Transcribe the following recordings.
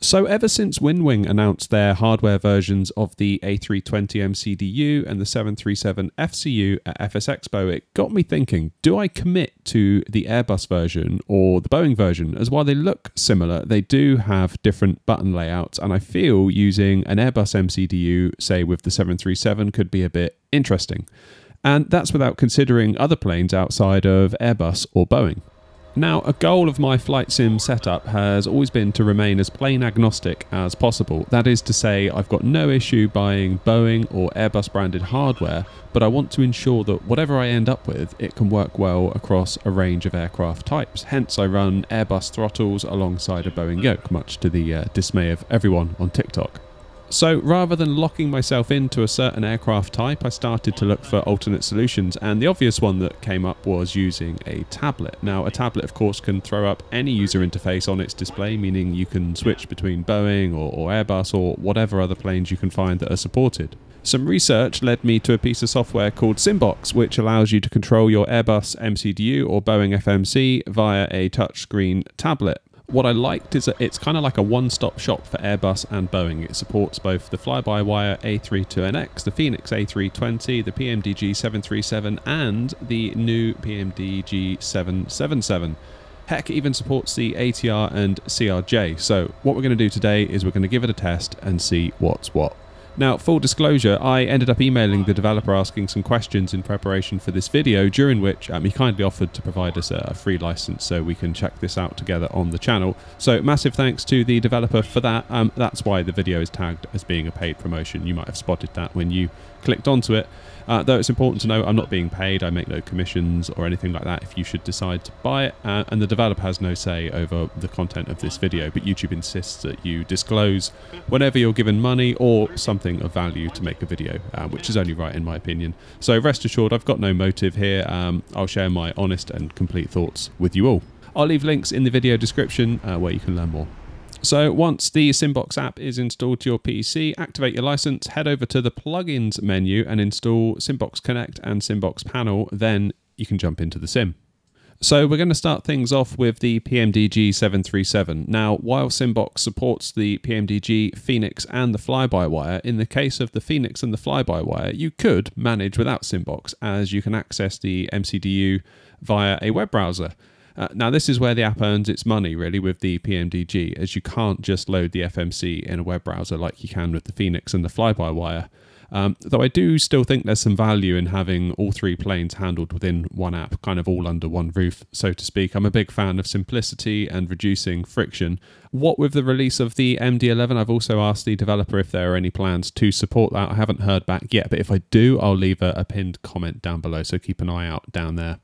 So, ever since Winwing announced their hardware versions of the A320 MCDU and the 737 FCU at FS Expo, it got me thinking do I commit to the Airbus version or the Boeing version? As while they look similar, they do have different button layouts, and I feel using an Airbus MCDU, say with the 737, could be a bit interesting. And that's without considering other planes outside of Airbus or Boeing. Now, a goal of my flight sim setup has always been to remain as plane agnostic as possible. That is to say, I've got no issue buying Boeing or Airbus branded hardware, but I want to ensure that whatever I end up with, it can work well across a range of aircraft types. Hence, I run Airbus throttles alongside a Boeing yoke, much to the uh, dismay of everyone on TikTok. So rather than locking myself into a certain aircraft type, I started to look for alternate solutions, and the obvious one that came up was using a tablet. Now, a tablet, of course, can throw up any user interface on its display, meaning you can switch between Boeing or, or Airbus or whatever other planes you can find that are supported. Some research led me to a piece of software called Simbox, which allows you to control your Airbus MCDU or Boeing FMC via a touchscreen tablet. What I liked is that it's kind of like a one-stop shop for Airbus and Boeing. It supports both the fly-by-wire A32NX, the Fenix A320, the PMDG 737, and the new PMDG 777. Heck, it even supports the ATR and CRJ. So what we're going to do today is we're going to give it a test and see what's what. Now, full disclosure, I ended up emailing the developer asking some questions in preparation for this video, during which um, he kindly offered to provide us a, free license so we can check this out together on the channel. So, massive thanks to the developer for that. Um, that's why the video is tagged as being a paid promotion. You might have spotted that when you clicked onto it. Uh, though it's important to know I'm not being paid, I make no commissions or anything like that if you should decide to buy it, uh, and the developer has no say over the content of this video, but YouTube insists that you disclose whenever you're given money or something of value to make a video, uh, which is only right in my opinion. So rest assured, I've got no motive here. Um, I'll share my honest and complete thoughts with you all. I'll leave links in the video description uh, where you can learn more. So once the Simbox app is installed to your PC, activate your license, head over to the plugins menu and install Simbox Connect and Simbox Panel, then you can jump into the sim. So we're going to start things off with the PMDG 737. Now, while Simbox supports the PMDG, Fenix and the fly-by-wire, in the case of the Fenix and the fly-by-wire, you could manage without Simbox as you can access the MCDU via a web browser. Uh, now, this is where the app earns its money, really, with the PMDG, as you can't just load the FMC in a web browser like you can with the Fenix and the fly-by-wire. Um, though I do still think there's some value in having all three planes handled within one app, kind of all under one roof, so to speak. I'm a big fan of simplicity and reducing friction. What with the release of the MD11, I've also asked the developer if there are any plans to support that. I haven't heard back yet, but if I do, I'll leave a, a pinned comment down below, so keep an eye out down there.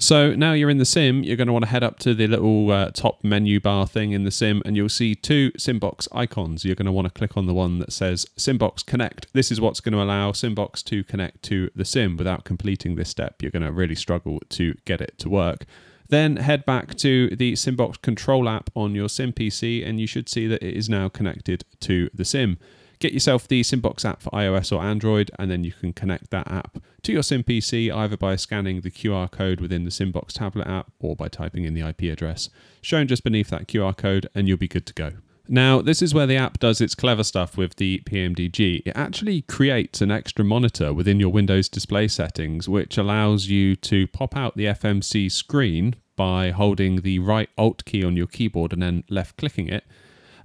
So now you're in the sim, you're going to want to head up to the little uh, top menu bar thing in the sim and you'll see two Simbox icons. You're going to want to click on the one that says Simbox Connect. This is what's going to allow Simbox to connect to the sim without completing this step. You're going to really struggle to get it to work. Then head back to the Simbox control app on your sim PC and you should see that it is now connected to the sim. Get yourself the Simbox app for iOS or Android, and then you can connect that app to your Sim PC either by scanning the QR code within the Simbox tablet app or by typing in the IP address shown just beneath that QR code, and you'll be good to go. Now, this is where the app does its clever stuff with the PMDG. It actually creates an extra monitor within your Windows display settings, which allows you to pop out the FMC screen by holding the right Alt key on your keyboard and then left clicking it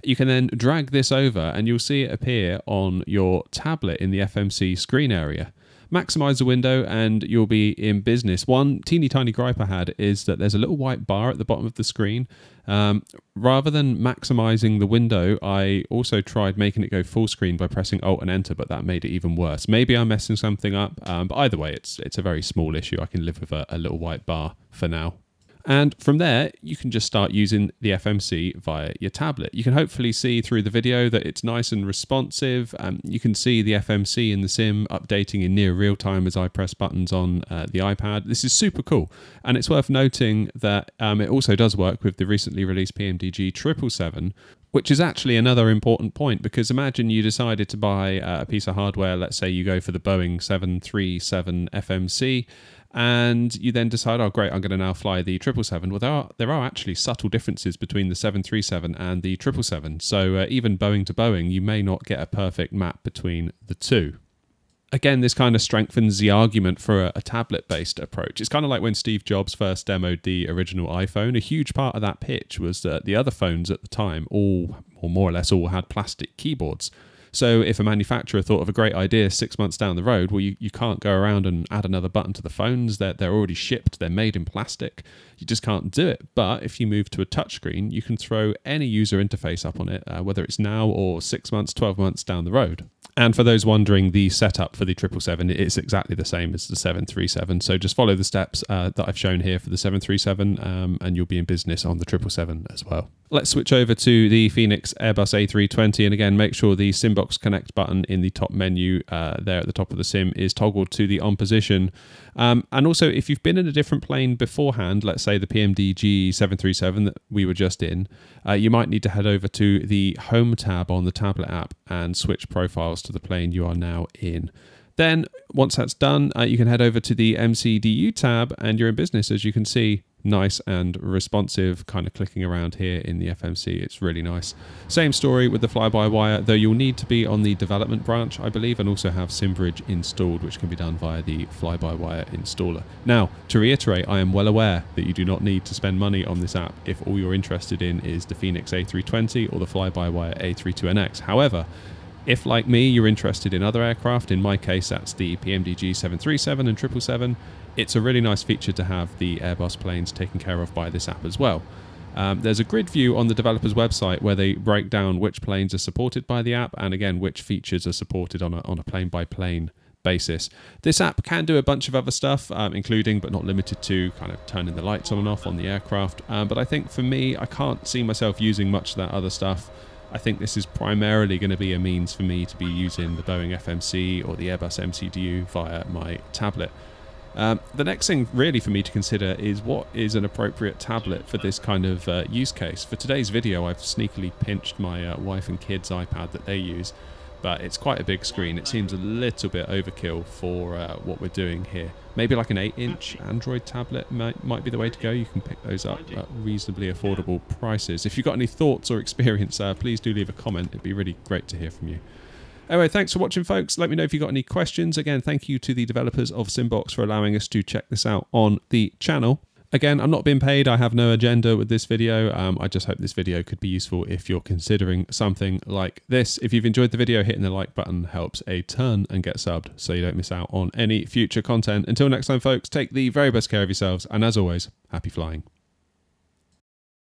you can then drag this over and you'll see it appear on your tablet in the FMC screen area. Maximize the window and you'll be in business. One teeny tiny gripe I had is that there's a little white bar at the bottom of the screen. Um, rather than maximizing the window, I also tried making it go full screen by pressing Alt and Enter, but that made it even worse. Maybe I'm messing something up, um, but either way, it's it's a very small issue. I can live with a, a little white bar for now. And from there, you can just start using the FMC via your tablet. You can hopefully see through the video that it's nice and responsive. Um, you can see the FMC in the sim updating in near real time as I press buttons on uh, the iPad. This is super cool. And it's worth noting that um, it also does work with the recently released PMDG 777, which is actually another important point because imagine you decided to buy uh, a piece of hardware. Let's say you go for the Boeing 737 FMC and you then decide, oh, great, I'm going to now fly the 777. Well, there are, there are actually subtle differences between the 737 and the 777. So uh, even Boeing to Boeing, you may not get a perfect map between the two. Again, this kind of strengthens the argument for a, a tablet based approach. It's kind of like when Steve Jobs first demoed the original iPhone. A huge part of that pitch was that the other phones at the time all, or more or less all, had plastic keyboards. So if a manufacturer thought of a great idea six months down the road, well, you, you can't go around and add another button to the phones. They're, they're already shipped, they're made in plastic. You just can't do it. But if you move to a touchscreen, you can throw any user interface up on it, uh, whether it's now or six months, 12 months down the road. And for those wondering, the setup for the 777 is exactly the same as the 737. So just follow the steps uh, that I've shown here for the 737, um, and you'll be in business on the 777 as well. Let's switch over to the Fenix Airbus A320, and again, make sure the Simbox Connect button in the top menu uh, there at the top of the sim is toggled to the on position. Um, and also, if you've been in a different plane beforehand, let's say the PMDG 737 that we were just in, uh, you might need to head over to the Home tab on the tablet app and switch profiles to the plane you are now in. Then, once that's done, uh, you can head over to the MCDU tab and you're in business. As you can see, nice and responsive, kind of clicking around here in the FMC. It's really nice. Same story with the fly-by-wire, though you'll need to be on the development branch, I believe, and also have SimBridge installed, which can be done via the fly-by-wire installer. Now, to reiterate, I am well aware that you do not need to spend money on this app if all you're interested in is the Fenix A320 or the fly-by-wire A32NX. However, if, like me, you're interested in other aircraft, in my case that's the PMDG 737 and 777, it's a really nice feature to have the Airbus planes taken care of by this app as well. Um, there's a grid view on the developer's website where they break down which planes are supported by the app and again which features are supported on a, on a plane by plane basis. This app can do a bunch of other stuff, um, including but not limited to kind of turning the lights on and off on the aircraft. Um, but I think for me, I can't see myself using much of that other stuff. I think this is primarily going to be a means for me to be using the Boeing FMC or the Airbus MCDU via my tablet. Um, the next thing, really, for me to consider is what is an appropriate tablet for this kind of uh, use case. For today's video, I've sneakily pinched my uh, wife and kids' iPad that they use, but it's quite a big screen. It seems a little bit overkill for uh, what we're doing here. Maybe like an 8-inch Android tablet might, might be the way to go. You can pick those up at reasonably affordable prices. If you've got any thoughts or experience, uh, please do leave a comment. It'd be really great to hear from you. Anyway, thanks for watching, folks. Let me know if you've got any questions. Again, thank you to the developers of Simbox for allowing us to check this out on the channel. Again, I'm not being paid. I have no agenda with this video. Um, I just hope this video could be useful if you're considering something like this. If you've enjoyed the video, hitting the like button helps a ton and get subbed so you don't miss out on any future content. Until next time, folks, take the very best care of yourselves. And as always, happy flying.